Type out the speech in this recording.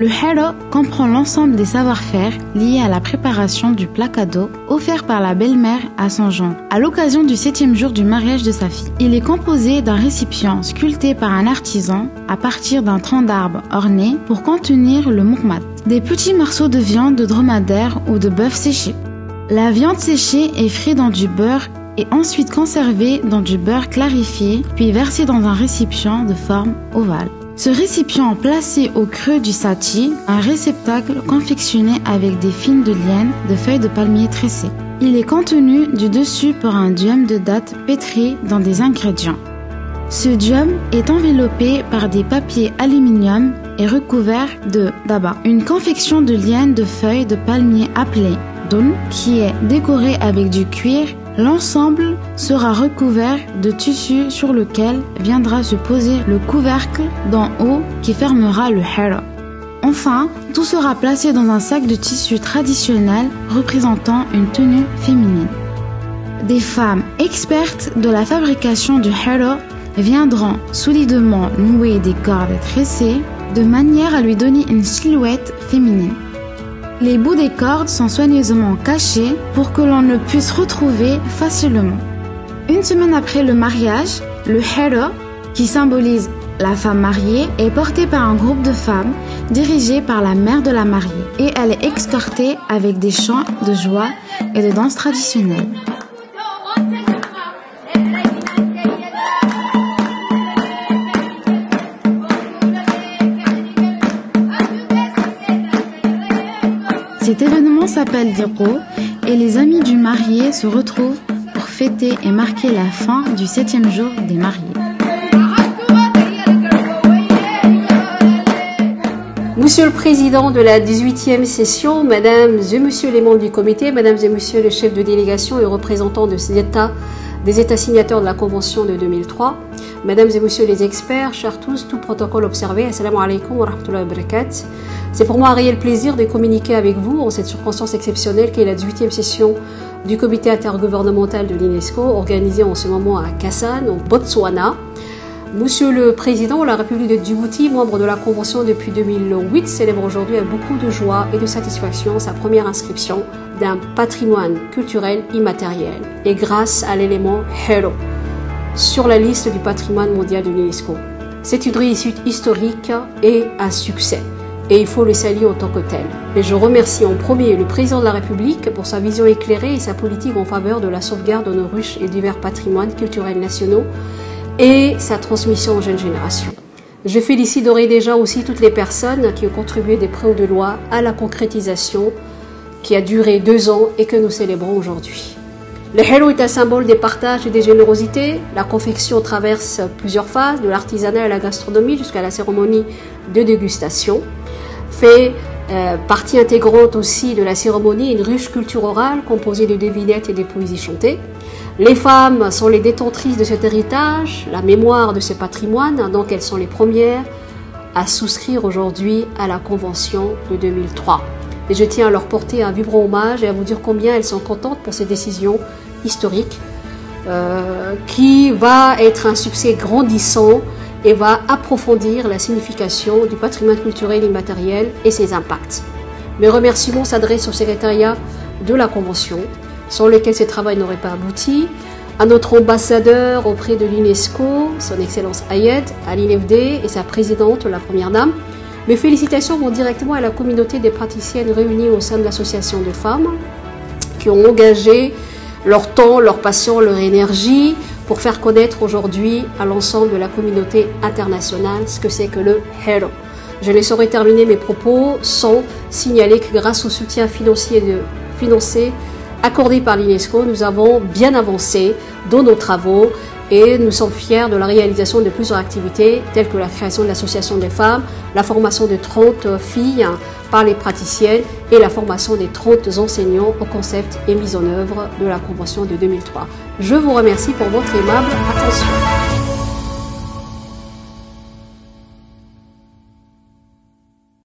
Le hero comprend l'ensemble des savoir-faire liés à la préparation du plat cadeau offert par la belle-mère à son gendre à l'occasion du septième jour du mariage de sa fille. Il est composé d'un récipient sculpté par un artisan à partir d'un tronc d'arbre orné pour contenir le moukmat, des petits morceaux de viande de dromadaire ou de bœuf séché. La viande séchée est frite dans du beurre et ensuite conservée dans du beurre clarifié, puis versée dans un récipient de forme ovale. Ce récipient placé au creux du sati, un réceptacle confectionné avec des fines de liane de feuilles de palmier tressées. Il est contenu du dessus par un dium de date pétri dans des ingrédients. Ce dium est enveloppé par des papiers aluminium et recouvert de daba, une confection de liane de feuilles de palmier appelée dun, qui est décorée avec du cuir L'ensemble sera recouvert de tissu sur lequel viendra se poser le couvercle d'en haut qui fermera le hara. Enfin, tout sera placé dans un sac de tissu traditionnel représentant une tenue féminine. Des femmes expertes de la fabrication du hara viendront solidement nouer des cordes tressées de manière à lui donner une silhouette féminine. Les bouts des cordes sont soigneusement cachés pour que l'on ne puisse retrouver facilement. Une semaine après le mariage, le hero, qui symbolise la femme mariée, est porté par un groupe de femmes dirigé par la mère de la mariée et elle est escortée avec des chants de joie et de danse traditionnelles. Cet événement s'appelle Diro et les amis du marié se retrouvent pour fêter et marquer la fin du septième jour des mariés. Monsieur le Président de la 18e session, Mesdames et Messieurs les membres du comité, Mesdames et Messieurs les chefs de délégation et représentants de ces États, des États signataires de la Convention de 2003, Mesdames et Messieurs les experts, chers tous, tout protocole observé, Assalamu alaikum wa rahmatullahi wa barakatuh. C'est pour moi un réel plaisir de communiquer avec vous en cette circonstance exceptionnelle qui est la 18e session du comité intergouvernemental de l'UNESCO organisée en ce moment à Kassan, au Botswana. Monsieur le Président de la République de Djibouti, membre de la Convention depuis 2008, célèbre aujourd'hui avec beaucoup de joie et de satisfaction sa première inscription d'un patrimoine culturel immatériel et grâce à l'élément HERO sur la liste du patrimoine mondial de l'UNESCO. C'est une réussite historique et un succès et il faut le saluer en tant que tel. Et je remercie en premier le président de la République pour sa vision éclairée et sa politique en faveur de la sauvegarde de nos ruches et divers patrimoines culturels nationaux et sa transmission aux jeunes générations. Je félicite d'ores et déjà aussi toutes les personnes qui ont contribué des prêts de loi à la concrétisation qui a duré deux ans et que nous célébrons aujourd'hui. Le hello est un symbole des partages et des générosités. La confection traverse plusieurs phases, de l'artisanat à la gastronomie jusqu'à la cérémonie de dégustation fait euh, partie intégrante aussi de la cérémonie une riche culture orale composée de devinettes et des poésies chantées. Les femmes sont les détentrices de cet héritage, la mémoire de ce patrimoine, donc elles sont les premières à souscrire aujourd'hui à la Convention de 2003. Et je tiens à leur porter un vibrant hommage et à vous dire combien elles sont contentes pour ces décisions historiques euh, qui va être un succès grandissant et va approfondir la signification du patrimoine culturel immatériel et ses impacts. Mes remerciements s'adressent au secrétariat de la Convention, sans lequel ce travail n'aurait pas abouti, à notre ambassadeur auprès de l'UNESCO, son Excellence Ayed, à l'INFD et sa présidente, la Première Dame. Mes félicitations vont directement à la communauté des praticiennes réunies au sein de l'association de femmes qui ont engagé leur temps, leur passion, leur énergie pour faire connaître aujourd'hui à l'ensemble de la communauté internationale ce que c'est que le HERO. Je ne saurais terminer mes propos sans signaler que grâce au soutien financier, financé accordé par l'UNESCO, nous avons bien avancé dans nos travaux et nous sommes fiers de la réalisation de plusieurs activités telles que la création de l'association des femmes, la formation de 30 filles par les praticiennes et la formation des 30 enseignants au concept et mise en œuvre de la Convention de 2003. Je vous remercie pour votre aimable attention.